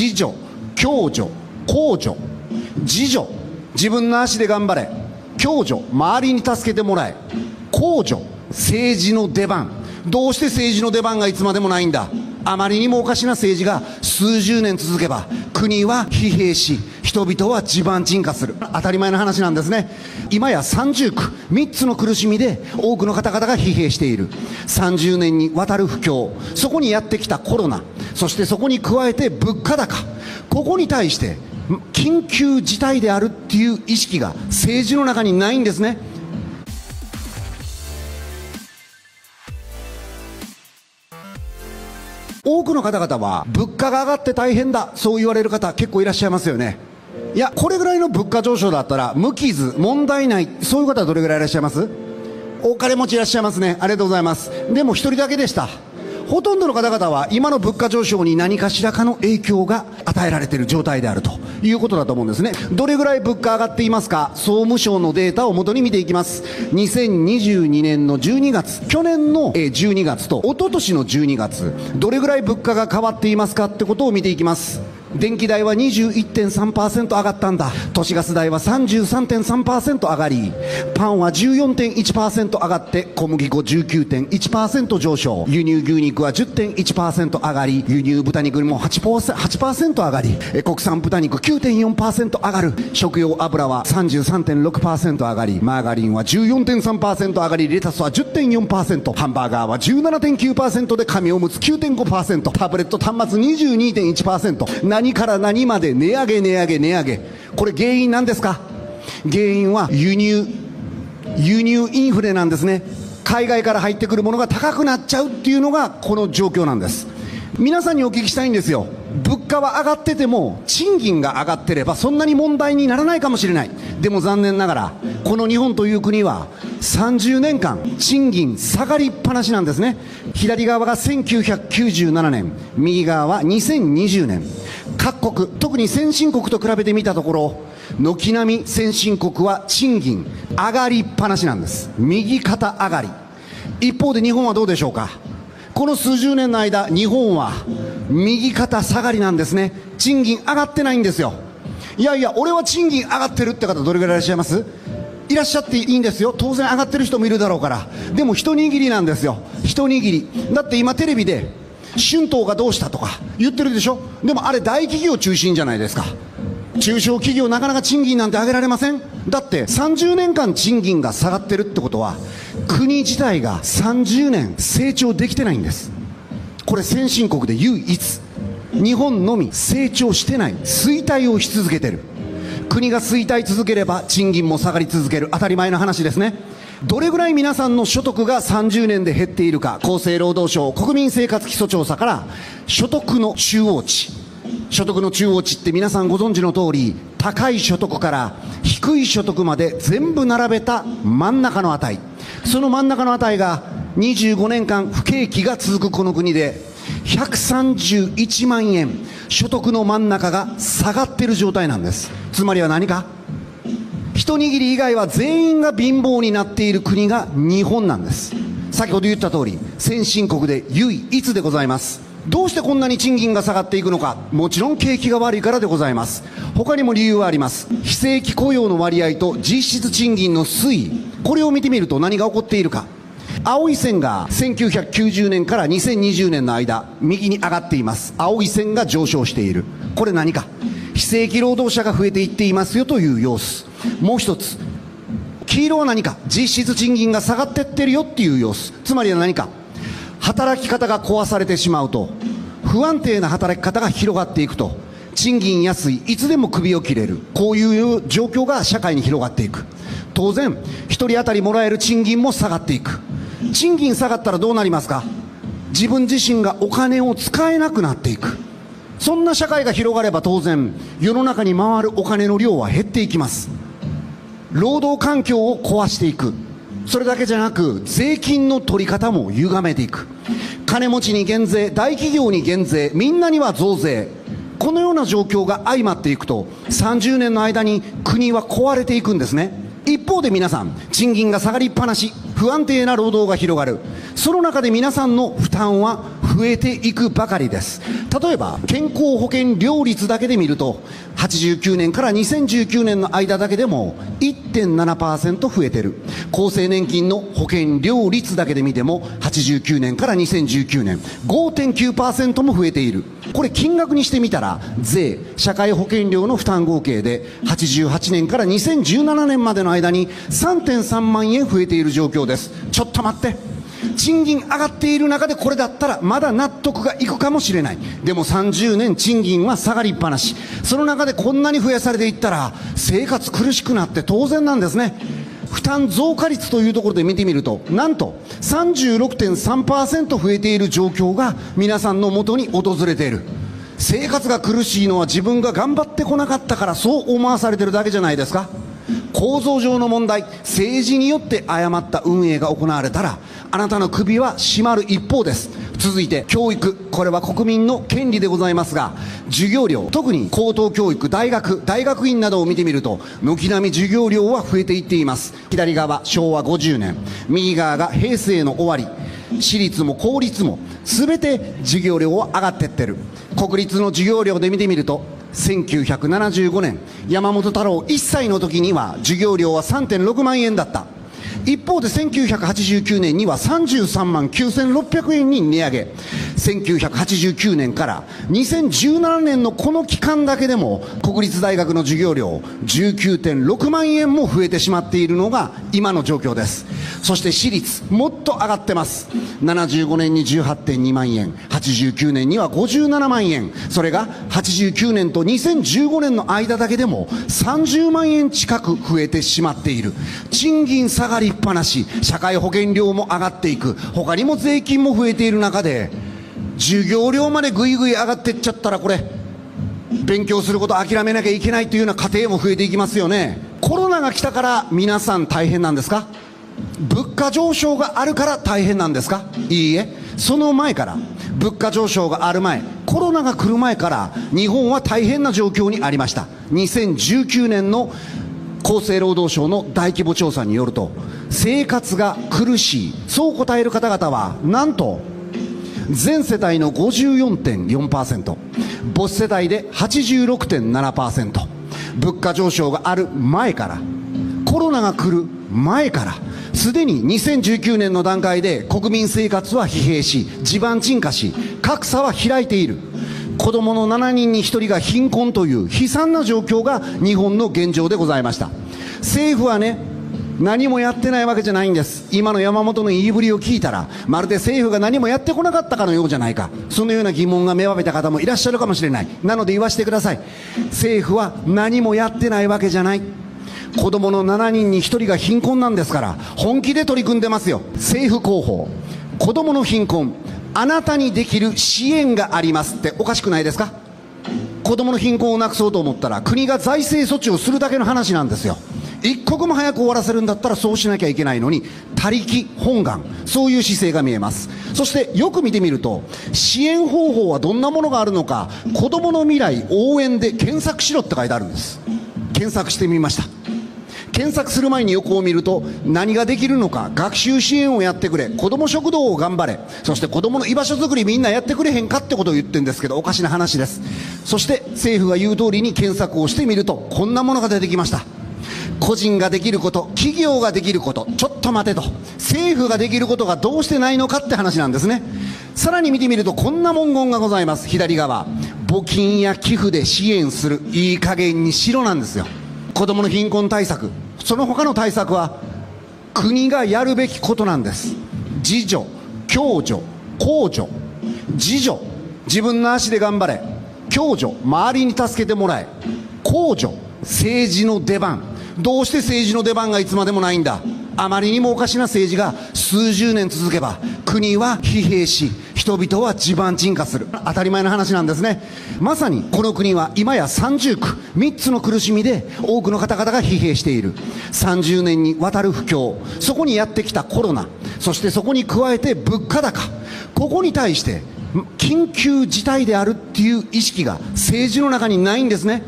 自助共助公助。自助自分の足で頑張れ。共助周りに助けてもらえ。公助政治の出番。どうして政治の出番がいつまでもないんだ？あまりにもおかしな政治が数十年続けば国は疲弊し人々は地盤沈下する。当たり前の話なんですね。今や30区3つの苦しみで多くの方々が疲弊している。30年にわたる不況。そこにやってきたコロナ。そしてそこに加えて物価高。ここに対して緊急事態であるっていう意識が政治の中にないんですね。多くの方々は物価が上がって大変だそう言われる方結構いらっしゃいますよね。いやこれぐらいの物価上昇だったら無傷問題ないそういう方はどれぐらいいらっしゃいます？お金持ちいらっしゃいますね。ありがとうございます。でも一人だけでした。ほとんどの方々は今の物価上昇に何かしらかの影響が与えられている状態であるということだと思うんですね。どれぐらい物価上がっていますか？総務省のデータをもとに見ていきます。2022年の12月去年の12月と一昨年の12月どれぐらい物価が変わっていますかってことを見ていきます。電気代は21.3%上がったんだ。都市ガス代は33.3%上がりパンは14.1%上がって小麦粉19.1%上昇。輸入牛肉は10.1%上がり輸入豚肉も 8%, 8上がり。国産豚肉9.4%上がる。食用油は33.6%上がりマーガリンは14.3%上がりレタスは10.4%ハンバーガーは17.9%で紙おむつ9.5%タブレット端末22.1%何から何まで値上げ値上げ値上げ。これ原因なんですか？原因は輸入輸入インフレなんですね。海外から入ってくるものが高くなっちゃうっていうのがこの状況なんです。皆さんにお聞きしたいんですよ。物価は上がってても賃金が上がってればそんなに問題にならないかもしれない。でも残念ながらこの日本という国は30年間賃金下がりっぱなしなんですね。左側が1997年右側は2020年。各国特に先進国と比べてみたところ軒並み先進国は賃金上がりっぱなしなんです。右肩上がり。一方で日本はどうでしょうか？この数十年の間日本は右肩下がりなんですね。賃金上がってないんですよ。いやいや俺は賃金上がってるって方どれぐらいいらっしゃいます？いらっしゃっていいんですよ。当然上がってる人もいるだろうから。でも一握りなんですよ。一握り。だって今テレビで春闘がどうしたとか言ってるでしょ？でもあれ大企業中心じゃないですか。中小企業なかなか賃金なんて上げられません。だって30年間賃金が下がってるってことは国自体が30年成長できてないんです。これ先進国で唯一日本のみ成長してない衰退をし続けてる。国が衰退続ければ賃金も下がり続ける。当たり前の話ですね。どれぐらい皆さんの所得が30年で減っているか厚生労働省国民生活基礎調査から所得の中央値。所得の中央値って皆さんご存知の通り高い所得から低い所得まで全部並べた真ん中の値。その真ん中の値が25年間不景気が続くこの国で131万円所得の真ん中が下がってる状態なんです。つまりは何か？一握り以外は全員が貧乏になっている国が日本なんです。先ほど言った通り先進国で唯一でございます。どうしてこんなに賃金が下がっていくのかもちろん景気が悪いからでございます。他にも理由はあります。非正規雇用の割合と実質賃金の推移。これを見てみると何が起こっているか。青い線が1990年から2020年の間右に上がっています。青い線が上昇している。これ何か？非正規労働者が増えていっていますよという様子。もう一つ黄色は何か？実質賃金が下がっていってるよっていう様子。つまりは何か？働き方が壊されてしまうと。不安定な働き方が広がっていくと。賃金安いいつでも首を切れる。こういう状況が社会に広がっていく。当然1人当たりもらえる賃金も下がっていく。賃金下がったらどうなりますか？自分自身がお金を使えなくなっていく。そんな社会が広がれば当然世の中に回るお金の量は減っていきます。労働環境を壊していく。それだけじゃなく税金の取り方も歪めていく。金持ちに減税大企業に減税みんなには増税。このような状況が相まっていくと30年の間に国は壊れていくんですね。一方で皆さん賃金が下がりっぱなし不安定な労働が広がる。その中で皆さんの負担は増えていくばかりです。例えば健康保険料率だけで見ると89年から2019年の間だけでも1.7%増えてる。厚生年金の保険料率だけで見ても89年から2019年5.9%も増えている。これ金額にしてみたら税社会保険料の負担合計で88年から2017年までの間に3.3万円増えている状況です。ちょっと待って。賃金上がっている中でこれだったらまだ納得がいくかもしれない。でも30年賃金は下がりっぱなし。その中でこんなに増やされていったら生活苦しくなって当然なんですね。負担増加率というところで見てみるとなんと36.3%増えている状況が皆さんのもとに訪れている。生活が苦しいのは自分が頑張ってこなかったからそう思わされてるだけじゃないですか。構造上の問題政治によって誤った運営が行われたらあなたの首は締まる一方です。続いて教育。これは国民の権利でございますが授業料特に高等教育大学大学院などを見てみると軒並み授業料は増えていっています。左側昭和50年。右側が平成の終わり。私立も公立も全て授業料は上がっていってる。国立の授業料で見てみると1975年。山本太郎1歳の時には授業料は3.6万円だった。一方で1989年には33万9600円に値上げ。1989年から2017年のこの期間だけでも国立大学の授業料19.6万円も増えてしまっているのが今の状況です。そして私立もっと上がってます。75年に18.2万円。89年には57万円。それが89年と2015年の間だけでも30万円近く増えてしまっている。賃金下がりっぱなし社会保険料も上がっていく。他にも税金も増えている中で授業料までぐいぐい上がっていっちゃったらこれ勉強すること諦めなきゃいけないというような家庭も増えていきますよね。コロナが来たから皆さん大変なんですか？物価上昇があるから大変なんですか？いいえその前から。物価上昇がある前。コロナが来る前から日本は大変な状況にありました。2019年の厚生労働省の大規模調査によると生活が苦しい。そう答える方々はなんと全世帯の54.4%母子世帯で86.7%物価上昇がある前からコロナが来る前からすでに2019年の段階で国民生活は疲弊し地盤沈下し格差は開いている。子供の7人に1人が貧困という悲惨な状況が日本の現状でございました。政府はね何もやってないわけじゃないんです。今の山本の言いぶりを聞いたらまるで政府が何もやってこなかったかのようじゃないか。そのような疑問が芽生えた方もいらっしゃるかもしれない。なので言わせてください。政府は何もやってないわけじゃない。子供の7人に1人が貧困なんですから本気で取り組んでますよ。政府広報。子供の貧困。あなたにできる支援があります。っておかしくないですか？子供の貧困をなくそうと思ったら国が財政措置をするだけの話なんですよ。一刻も早く終わらせるんだったらそうしなきゃいけないのに他力本願。そういう姿勢が見えます。そしてよく見てみると支援方法はどんなものがあるのか子どもの未来応援で検索しろって書いてあるんです。検索してみました。検索する前に横を見ると何ができるのか学習支援をやってくれ子ども食堂を頑張れそして子どもの居場所づくりみんなやってくれへんかってことを言ってるんですけどおかしな話です。そして政府が言う通りに検索をしてみるとこんなものが出てきました。個人ができること企業ができることちょっと待てと。政府ができることがどうしてないのかって話なんですね。さらに見てみるとこんな文言がございます。左側。募金や寄付で支援する。いい加減にしろなんですよ。子どもの貧困対策。その他の対策は国がやるべきことなんです。自助共助公助。自助自分の足で頑張れ。共助周りに助けてもらえ。公助政治の出番。どうして政治の出番がいつまでもないんだ。あまりにもおかしな政治が数十年続けば国は疲弊し人々は地盤沈下する。当たり前の話なんですね。まさにこの国は今や三重苦3つの苦しみで多くの方々が疲弊している。30年にわたる不況そこにやってきたコロナそしてそこに加えて物価高ここに対して緊急事態であるっていう意識が政治の中にないんですね。